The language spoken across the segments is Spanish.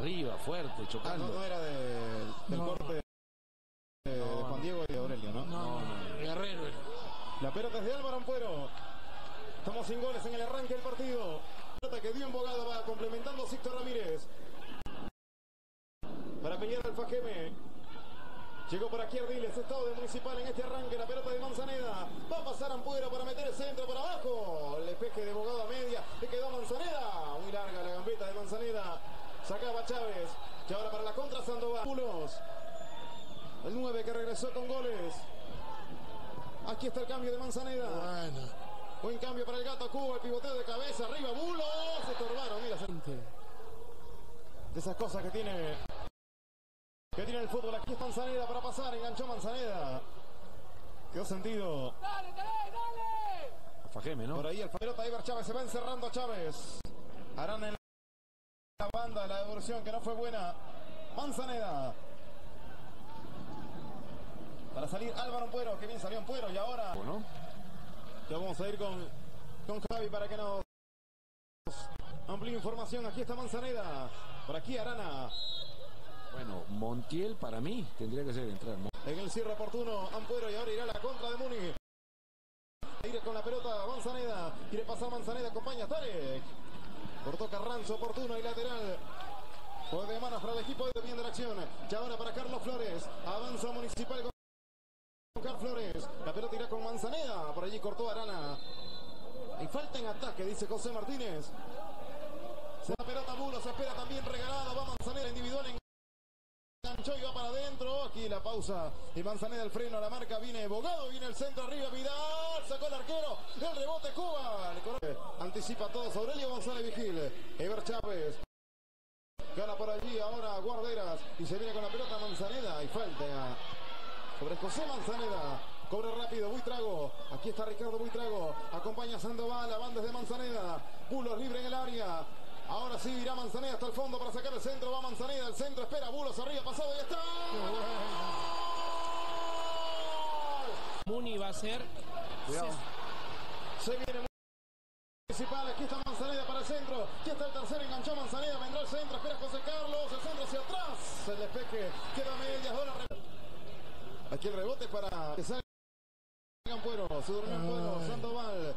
arriba, fuerte, Ah, no, chocando. no era de- del No. corte de, de Juan Diego y de Aurelio, ¿no? No, no, Guerrero. La pelota es de Álvaro Ampuero. Estamos sin goles en el arranque del partido. Pelota que dio embogada va complementando Sixto Ramírez. Para Peñera Alfajeme. Llegó por aquí Ardiles, estado de Municipal en este arranque, la pelota de Manzaneda. Va a pasar Ampuero para meter el centro por abajo. El despeje de Bogado a media. Le quedó a Manzaneda. Muy larga la gambeta de Manzaneda. Sacaba Chávez. Y ahora para la contra Sandoval. Pulos. El 9 que regresó con goles. Aquí está el cambio de Manzaneda. Bueno. Buen cambio para el gato Cuba, el pivoteo de cabeza, arriba, Bulos. Se estorbaron, mira. gente. De esas cosas que tiene que tiene el fútbol. Aquí está Manzaneda para pasar, enganchó Manzaneda. Quedó sentido. Fajeme, ¿no? Por ahí el pelota Iber Chávez se va encerrando a Chávez. Harán en la banda la devolución que no fue buena. Manzaneda. Para salir Álvaro Ampuero, que bien salió Ampuero y ahora ¿no? ya vamos a ir con, con Javi para que nos amplíe información. Aquí está Manzaneda. Por aquí Arana. Bueno, Montiel para mí tendría que ser entrar. En el cierre oportuno, Ampuero y ahora irá la contra de Muni. Ir con la pelota, Manzaneda. Quiere pasar Manzaneda, acompaña a Tarek. Cortó Carranzo, oportuno y lateral. Juego de manos para el equipo de bien de la acción. Ya ahora para Carlos Flores. Avanza Municipal con Carlos Flores. La pelota irá con Manzaneda. Por allí cortó Arana. Y falta en ataque, dice José Martínez. Se da pelota Bulo, se espera también regalado. Va Manzaneda individual en y va para adentro. Aquí la pausa. Y Manzaneda el freno a la marca. Viene Bogado. Viene el centro arriba. Vidal. Sacó el arquero. El rebote Cuba. Anticipa a todos. Aurelio González Vigil. Ever Chávez. Gana por allí ahora Guarderas. Y se viene con la pelota Manzaneda. Y falta sobre José Manzaneda. Cobre rápido, Buitrago. Aquí está Ricardo Buitrago. Acompaña a Sandoval. La banda es de Manzaneda. Bulos libre en el área. Ahora sí irá Manzaneda hasta el fondo para sacar el centro. Va Manzaneda, el centro espera. Bulos arriba, pasado y está. Muni va a ser. Cuidado. Se viene Municipal, aquí está Manzaneda para el centro. Aquí está el tercero, enganchó Manzaneda, vendrá el centro, espera José Carlos, el centro hacia atrás. El despeje queda a medias horas. Aquí el rebote para que salga Ampuero, se durmió Ampuero, Sandoval.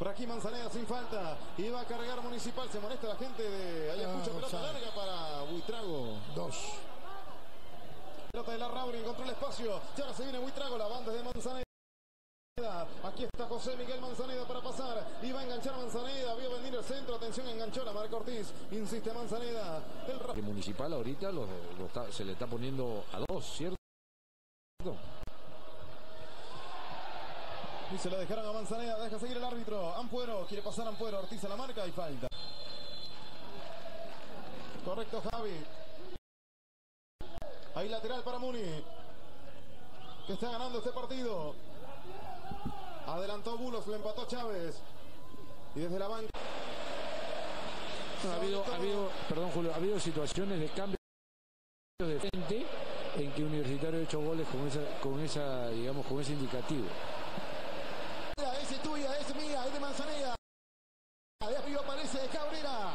Por aquí Manzaneda sin falta. Y va a cargar Municipal. Se molesta la gente de Ayacucho. Ah, pelota offside. larga para Buitrago. Dos. Pelota de la Rauri, encontró el espacio. Y ahora se viene Buitrago, la banda es de Manzaneda. Aquí está José Miguel Manzaneda para pasar. Y va a enganchar Manzaneda. Vio venir el centro. Atención, enganchó la marca Ortiz. Insiste Manzaneda. El Municipal ahorita lo- lo está- se le está poniendo a dos, ¿cierto? Y se lo dejaron a Manzaneda. Deja seguir el árbitro. Ampuero. Quiere pasar Ampuero. Ortiz a la marca y falta. Correcto, Javi. Ahí lateral para Muni. Que está ganando este partido. Adelantó Bulos, lo empató Chávez. Y desde la banca. No, ha habido, ha habido, perdón Julio, ha habido situaciones de cambio de frente en que Universitario ha hecho goles con esa, con esa, digamos, con ese indicativo. Esa es tuya, es mía, es de Manzaneda. De arriba aparece Cabrera.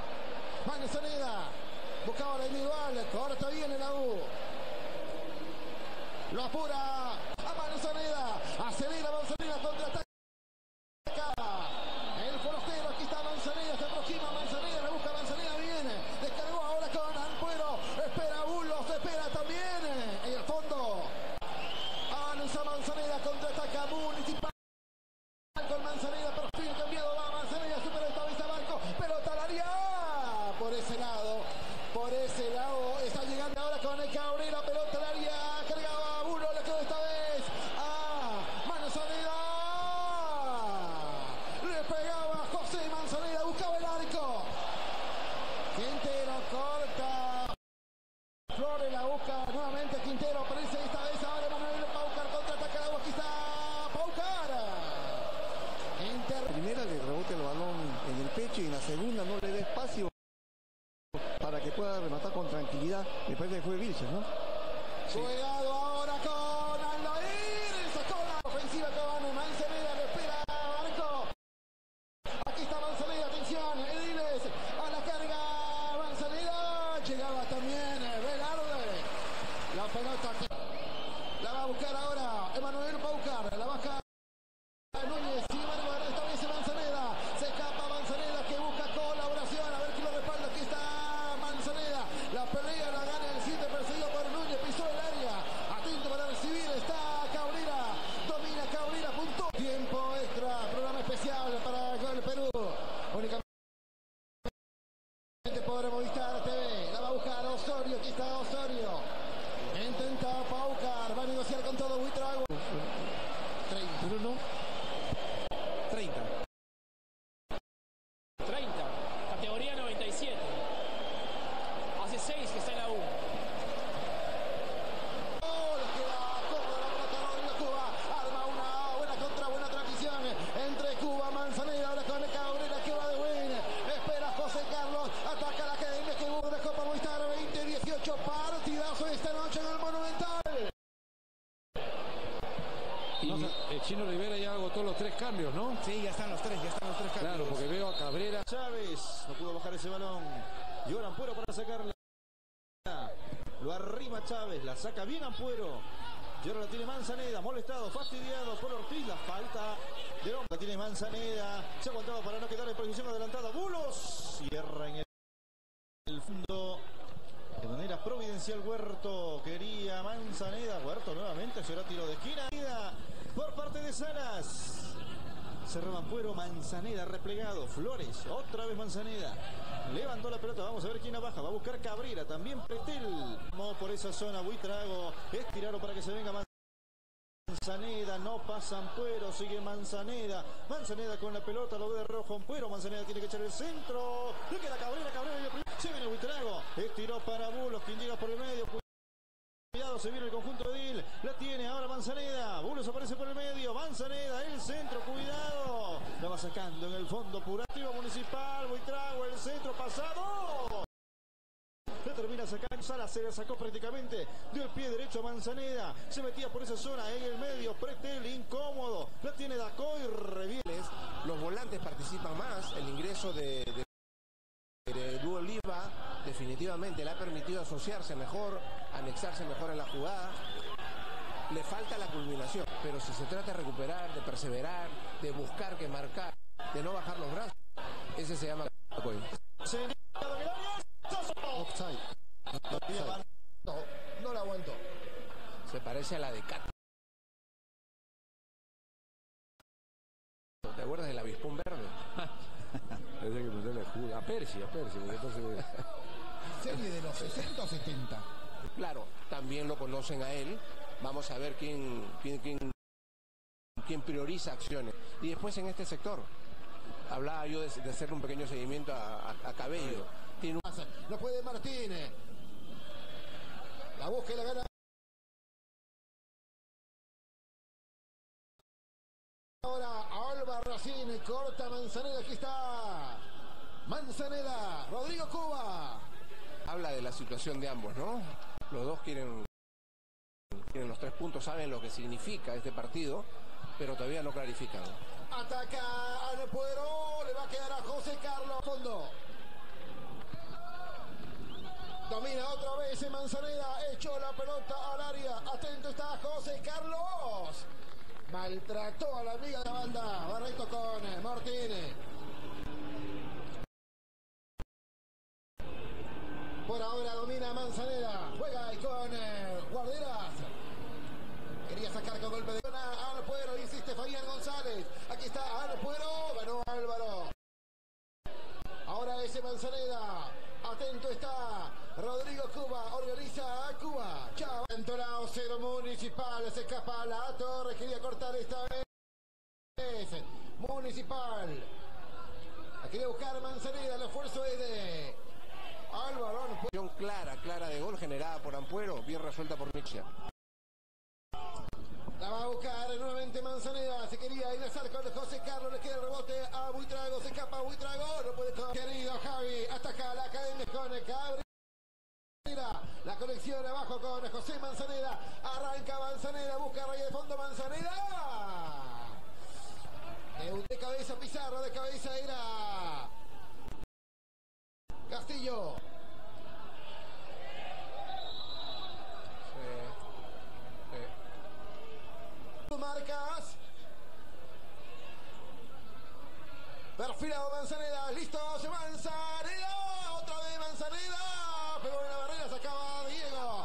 Manzaneda. Buscaba la individual. Ahora está bien en la U. Lo apura a Manzaneda. Acelera Manzaneda contra ataque. El forastero, aquí está Manzaneda, se aproxima Manzaneda, le busca Manzaneda, viene, descargó ahora con Ampuero, espera Bulos, espera también, en el fondo, avanza Manzaneda, contraataca Municipal, con Manzaneda, perfil cambiado, va Manzaneda, supera esta vez a Banco, pelota al área, por ese lado, por ese lado, está llegando ahora con el Cabrera, pelota al área, cargaba Bulo, le quedó esta vez a Manzaneda, le pegaba José Manzaneda, buscaba el arco, Quintero corta, Flores la busca nuevamente Quintero, aparece esta vez ahora Manuel Paucar contraataca aquí está Paucar. Inter primera le rebote el balón en el pecho y en la segunda no le da espacio para que pueda rematar con tranquilidad. Me parece que fue Vilches, ¿no? Cuidado ahora con Aldair. Sacó la ofensiva con Manzaneda. Le espera Marco. Aquí está Manzaneda. Atención. Ediles a la carga. Manzaneda. Llegaba también eh, Velarde. La pelota que la va a buscar ahora. Emanuel va a buscar. La baja Núñez. Sin embargo, ahora establece Manzaneda. Se escapa Manzaneda que busca colaboración. A ver quién lo respalda. Aquí está Manzaneda. La pelea la gana el 7 perseguido por Núñez. Pisó el área. Atento para recibir. Está Cabrera. Domina Cabrera. Punto. Tiempo extra. Programa especial para Gol Perú. Únicamente por Movistar TV. La va a buscar Osorio. Aquí está Osorio. Intenta Paucar. Va a negociar con todo Buitrago. 30. Pero no. 30. 30, categoría 97. Hace 6 que está en la U. Oh, le queda corta la pelota Rodrigo Cuba. Arma una buena contra, buena transición entre Cuba, Manzanera, ahora con Cabrera que va de win. Espera José Carlos, ataca la academia que hubo de Copa Movistar 2018. Partidazo esta noche en el Monumental. Y el Chino Rivera ya agotó los tres cambios, ¿no? Sí, ya están los tres, ya están los tres cambios. Claro, porque veo a Cabrera. Chávez no pudo bajar ese balón. Y ahora Ampuero para sacarla. Lo arrima Chávez, la saca bien Ampuero. Y ahora la tiene Manzaneda, molestado, fastidiado por Ortiz. La falta de hombre. La tiene Manzaneda. Se ha aguantado para no quedar en posición adelantada. Bulos. Cierra en el, el fondo. De manera providencial Huerto. Quería Manzaneda. Huerto nuevamente. Será tiro de esquina. Por parte de Salas. Ampuero, Manzaneda replegado, Flores, otra vez Manzaneda. Levantó la pelota, vamos a ver quién la baja. Va a buscar Cabrera, también Pretel. No por esa zona, Buitrago. Estiraron para que se venga Manzaneda. No pasa Ampuero, sigue Manzaneda. Manzaneda con la pelota, lo ve de rojo Ampuero. Manzaneda tiene que echar el centro. Le queda Cabrera, Cabrera. Se viene Buitrago. Estiró para Bulos, quien llega por el medio. Cuidado, se viene el conjunto de Dil. La tiene ahora Manzaneda. Bulos aparece por el medio. Manzaneda, el centro, cuidado. La va sacando en el fondo. Purativa Municipal. Buitrago, el centro pasado. La termina sacando. Sala se la sacó prácticamente. Dio el pie derecho a Manzaneda. Se metía por esa zona en el medio. Pretel, incómodo. La tiene Dacoy. Reviene. Los volantes participan más. El ingreso de, de, de Oliva definitivamente le ha permitido asociarse mejor, anexarse mejor en la jugada. Le falta la culminación, pero si se trata de recuperar, de perseverar, de buscar que marcar, de no bajar los brazos, ese se llama apoyo. No, no la aguantó. Se parece a la de Cat. ¿Te acuerdas del avispón verde? Que. A Percy, a Percy, porque entonces. Serie de los 60 o 70. Claro, también lo conocen a él. Vamos a ver quién, quién, quién, quién prioriza acciones. Y después en este sector, hablaba yo de, de hacer un pequeño seguimiento a, a- a Cabello. Tiene un- No puede Martínez. La busca y la gana. Ahora Alba Racine, corta Manzaneda, aquí está. Manzaneda, Rodrigo Cuba. Habla de la situación de ambos, ¿no? Los dos quieren, quieren los tres puntos, saben lo que significa este partido, pero todavía no clarifican. Ataca al Puero, le va a quedar a José Carlos Fondo. Domina otra vez en Manzaneda, echó la pelota al área. Atento está José Carlos. Maltrató a la amiga de la banda. Barreto con Martínez. Ahora domina Manzaneda. Juega ahí con eh, Guarderas. Quería sacar con golpe de zona al Puero, insiste Fabián González. Aquí está al Puero, ganó Álvaro. Ahora ese Manzaneda. Atento está Rodrigo Cuba, organiza a Cuba. Chao. Entonado cero municipal, se escapa a la torre, quería cortar esta vez. Municipal. La quería buscar Manzaneda, el esfuerzo es de Puede- Acción clara, clara de gol generada por Ampuero, bien resuelta por Mixia. La va a buscar nuevamente Manzaneda. Se quería ingresar con José Carlos. Le queda el rebote a Buitrago. Se escapa Buitrago. Querido Javi. Ataca la academia con Cabrera. La conexión abajo con José Manzaneda. Arranca Manzaneda. Busca raya de fondo Manzaneda. De, de cabeza Pizarro. De cabeza era. Castillo. Sí. Sí. Marcas. Perfilado Manzaneda, listo, se Manzaneda, otra vez Manzaneda, pegó en la barrera, se acaba Diego.